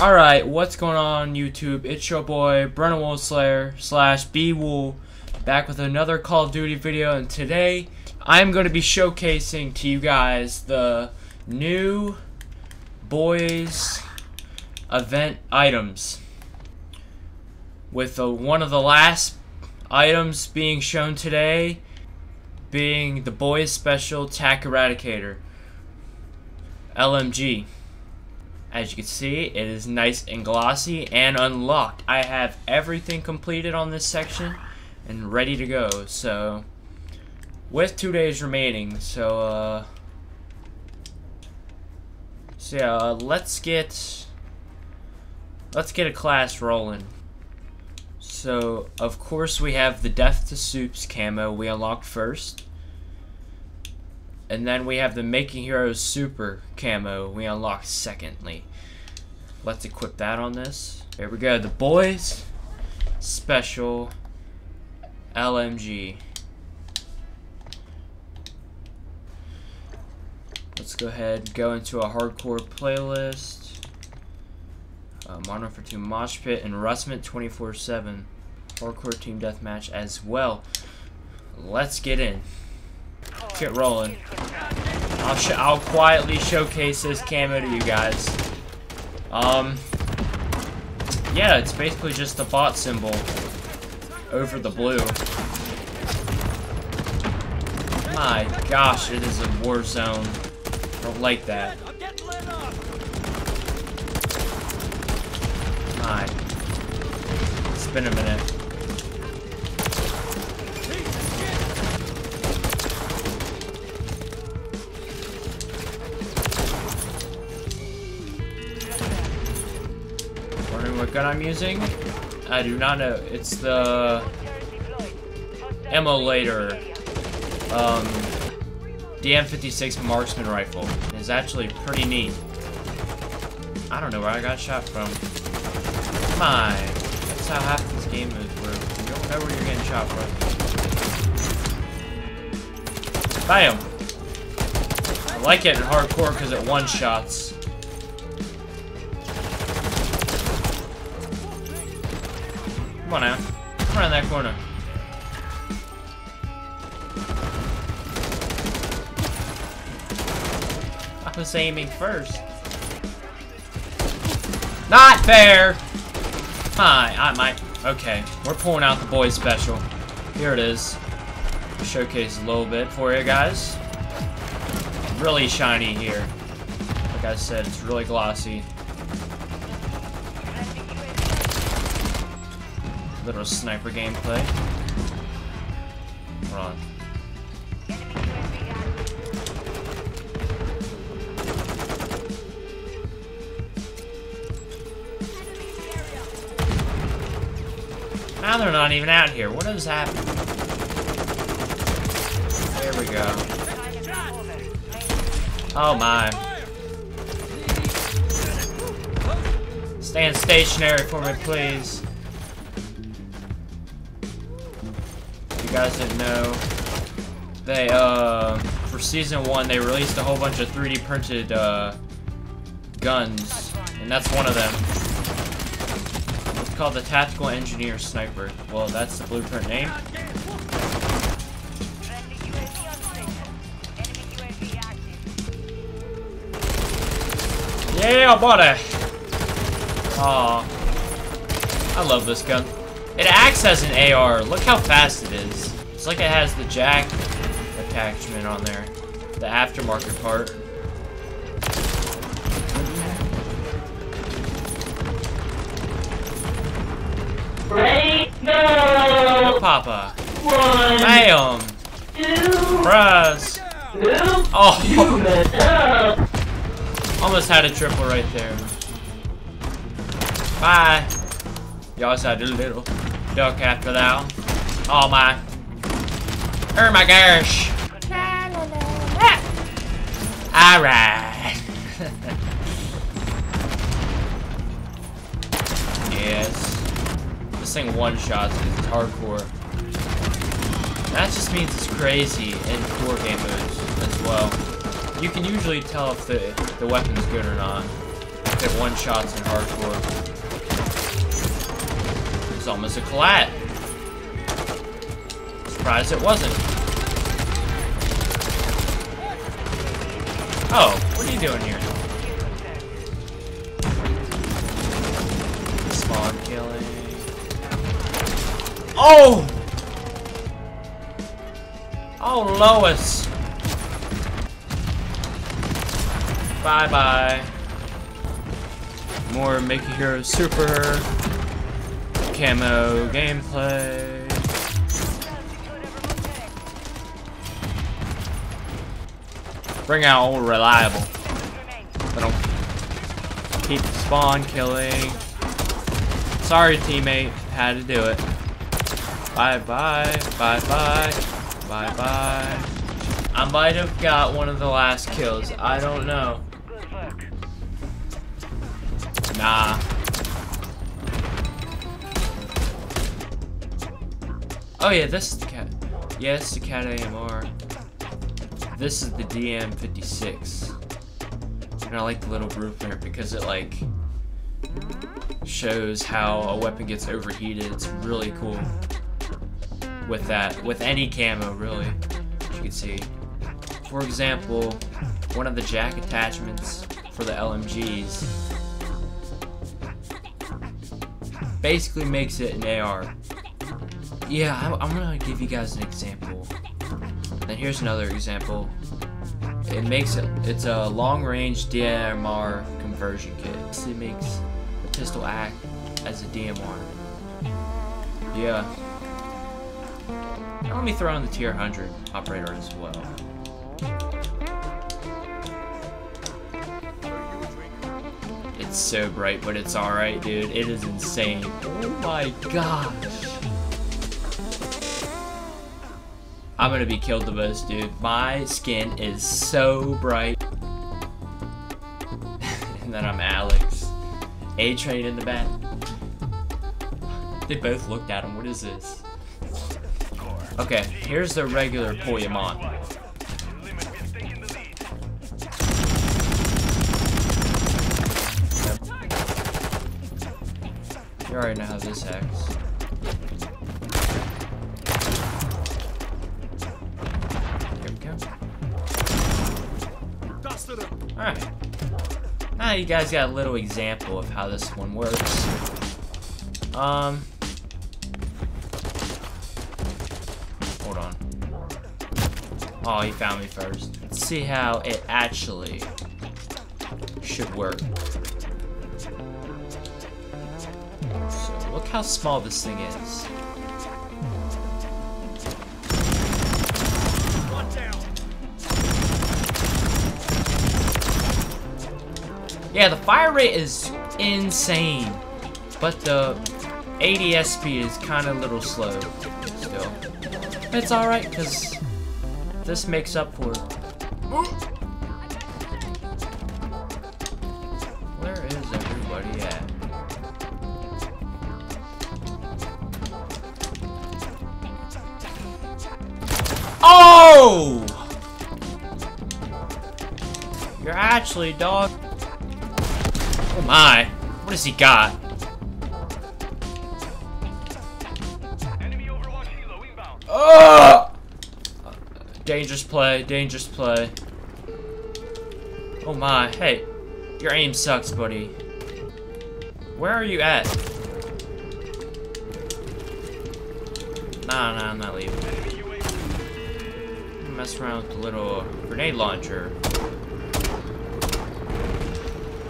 Alright, what's going on YouTube? It's your boy, Brenden Woolslayer slash BeWool, back with another Call of Duty video, and today I'm going to be showcasing to you guys the new boys event items. With uh, one of the last items being shown today being the boys special TAC Eradicator, LMG. As you can see, it is nice and glossy and unlocked. I have everything completed on this section and ready to go. So, with two days remaining, so, uh, so yeah, uh, let's get, let's get a class rolling. So, of course, we have the Death to Supes camo we unlocked first. And then we have the Making Heroes Super camo we unlocked secondly. Let's equip that on this. Here we go, the boys special LMG. Let's go ahead go into a hardcore playlist. Uh, Modern Warfare 2 Mosh Pit and Rustment 24-7. Hardcore Team Deathmatch as well. Let's get in get rolling. I'll, I'll quietly showcase this camo to you guys. Um, yeah, it's basically just the bot symbol over the blue. My gosh, it is a war zone. I don't like that. My. It's been a minute. Gun I'm using? I do not know. It's the Emulator um, the M56 marksman rifle. It's actually pretty neat. I don't know where I got shot from. On. That's how half this game is, where you don't know where you're getting shot from. Bam! I like it in hardcore because it one-shots. Come on now. Come around that corner. I was aiming first. Not fair! Hi, I might. Okay, we're pulling out the boys special. Here it is. Showcase a little bit for you guys. Really shiny here. Like I said, it's really glossy. Little sniper gameplay. On. Now they're not even out here. What is happening? There we go. Oh my. Stand stationary for me, please. Guys didn't know, they, uh, for Season 1, they released a whole bunch of 3D printed, uh, guns, and that's one of them. It's called the Tactical Engineer Sniper. Well, that's the blueprint name. Yeah, buddy! Aw. I love this gun. It acts as an AR. Look how fast it is. It's like it has the JAK attachment on there. The aftermarket part. Ready? Go! Papa. One. Bam! Two. Bros. Oh! You messed up. Almost had a triple right there. Bye. Also had a little duck after that. Oh my. Oh my gosh. Alright. yes. This thing one shots because it's hardcore. That just means it's crazy in core game modes as well. You can usually tell if the, the weapon's good or not. If it one shots in hardcore. It's almost a collat. Surprised it wasn't. Oh, what are you doing here? Spawn killing. Oh! Oh, Lois. Bye bye. More Make Hero Super camo gameplay. Bring out all reliable. I don't keep spawn killing. Sorry, teammate. Had to do it. Bye bye. Bye bye. Bye bye. I might have got one of the last kills. I don't know. Nah. Oh yeah, this is the cat. Yes, the KATT-AMR. This is the DM56. And I like the little blueprint because it like shows how a weapon gets overheated. It's really cool. With that, with any camo really, as you can see. For example, one of the JAK attachments for the LMGs basically makes it an AR. Yeah, I'm, I'm gonna give you guys an example. Then here's another example. It makes it, it's a long-range DMR conversion kit. It makes the pistol act as a DMR. Yeah. Now let me throw in the tier 100 operator as well. It's so bright, but it's alright, dude. It is insane. Oh my gosh. I'm gonna be killed the most, dude. My skin is so bright. and then I'm Alex. A-Train in the back. They both looked at him. What is this? Okay, here's the regular Poyamon. You already know how this acts. Now you guys got a little example of how this one works. Um... Hold on. Oh, he found me first. Let's see how it actually should work. So, look how small this thing is. Yeah, the fire rate is insane, but the ADSP is kind of a little slow still. It's alright, because this makes up for it. Where is everybody at? Oh! You're actually dog. My. What has he got? Oh! Dangerous play, dangerous play. Oh my, hey. Your aim sucks, buddy. Where are you at? Nah, nah, I'm not leaving. Mess around with the little grenade launcher.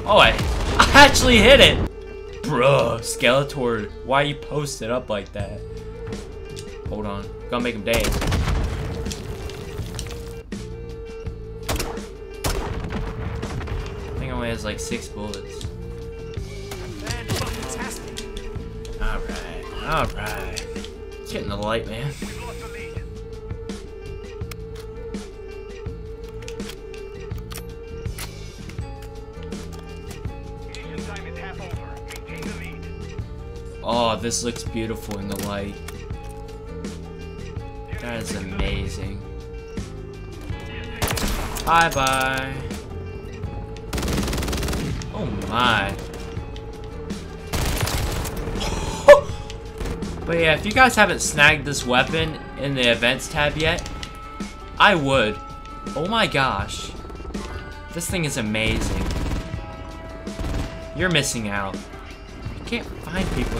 Oh, I, I actually hit it! Bruh, Skeletor, why you post it up like that? Hold on. Gonna make him dance. I think I only has like six bullets. Alright, alright. Getting the light, man. Oh, this looks beautiful in the light. That is amazing. Bye bye. Oh my. but yeah, if you guys haven't snagged this weapon in the events tab yet, I would. Oh my gosh. This thing is amazing. You're missing out. You can't find people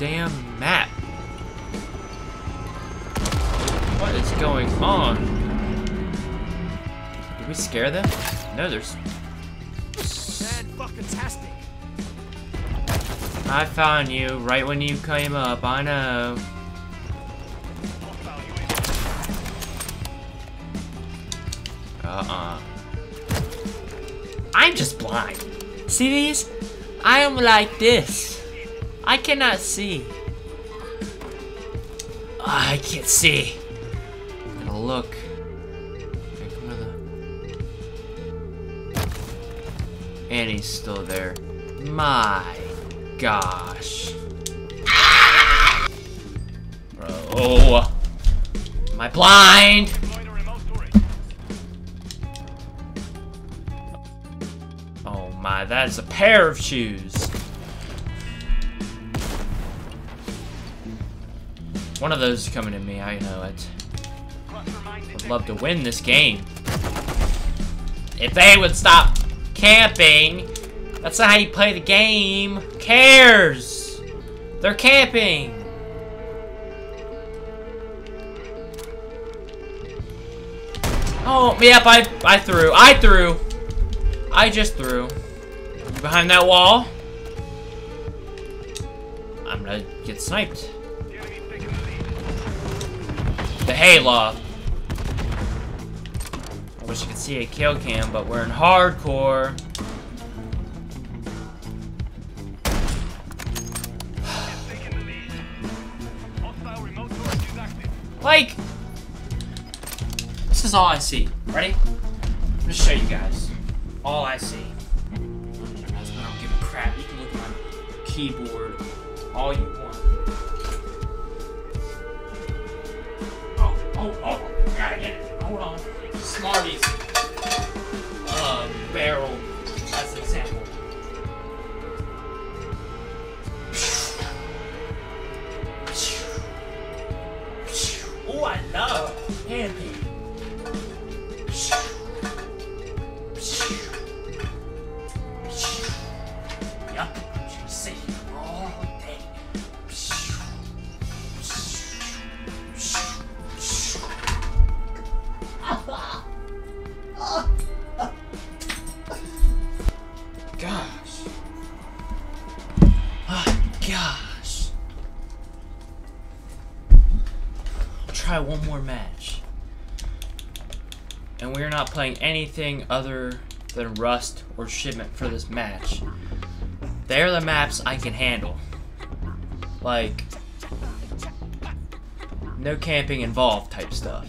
damn map. What is going on? Did we scare them? No, there's... Sad fucking tastic. I found you right when you came up, I know. Uh-uh. I'm just blind. See these? I am like this. I cannot see. Ah, I can't see. I'm gonna look. And he's still there. My gosh. Bro. Oh. Am I blind? Oh my, that is a pair of shoes. One of those is coming at me, I know it. Would love to win this game. If they would stop camping, that's not how you play the game. Who cares? They're camping. Oh, yep, I, I threw. I threw. I just threw. Behind that wall. I'm gonna get sniped. The hayloft. I wish you could see a kill cam, but we're in hardcore. Like, this is all I see. Ready? I'm gonna show you guys. All I see. I don't give a crap. You can look at my keyboard all you Oh, oh, gotta get it. Hold on. Smarties. Uh, barrel, as an example. Oh, I love. Yup, And we're not playing anything other than Rust or Shipment for this match. They're the maps I can handle. Like, no camping involved type stuff.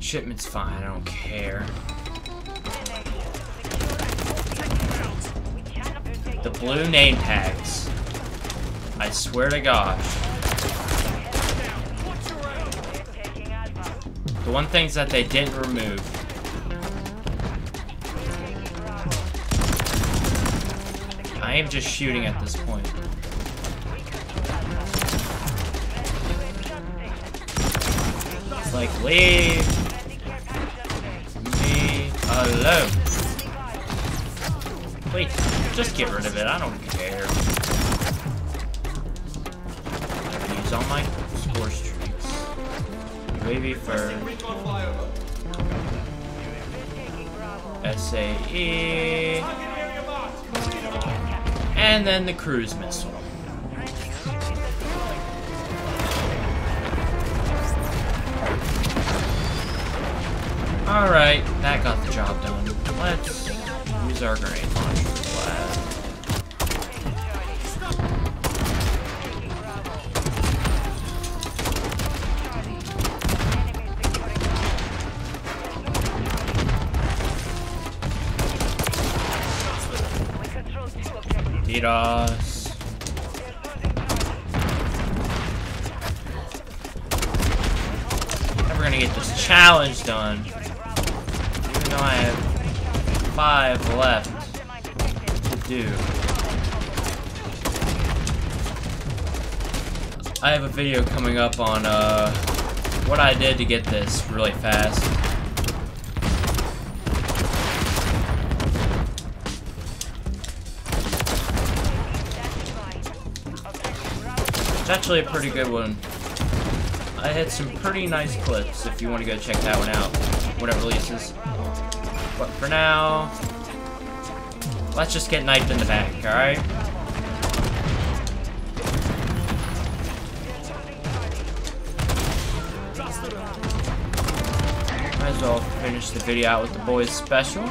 Shipment's fine, I don't care. The blue name tags. I swear to gosh. The one things that they didn't remove. I am just shooting at this point. It's like, leave me alone. Wait, just get rid of it. I don't care. Use all my score streaks. Wavy for SAE. And then the cruise missile. Alright, that got the job done. Let's use our grenade launcher Tiras. Never gonna get this challenge done. Even though I have five left. to do. I have a video coming up on uh, what I did to get this really fast. It's actually a pretty good one. I had some pretty nice clips if you want to go check that one out when it releases. But for now, let's just get knifed in the back, alright? Might as well finish the video out with the boys special.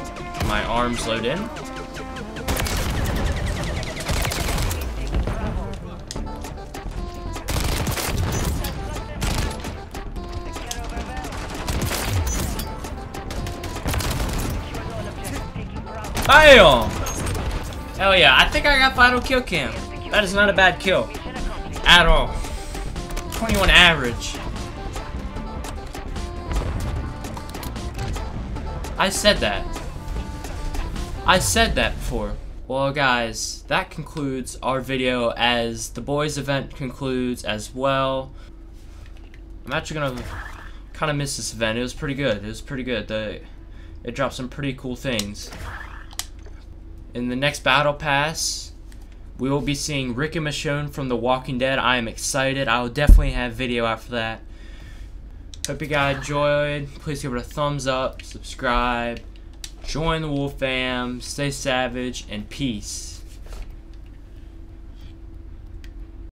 My arms load in. Bam! Hell yeah, I think I got final kill cam. That is not a bad kill. At all. 21 average. I said that. I said that before. Well guys, that concludes our video as the boys event concludes as well. I'm actually gonna kind of miss this event. It was pretty good. It was pretty good. The, it dropped some pretty cool things. In the next battle pass, we will be seeing Rick and Michonne from The Walking Dead. I am excited. I will definitely have video after that. Hope you guys enjoyed. Please give it a thumbs up, subscribe, join the Wolf fam, stay savage, and peace.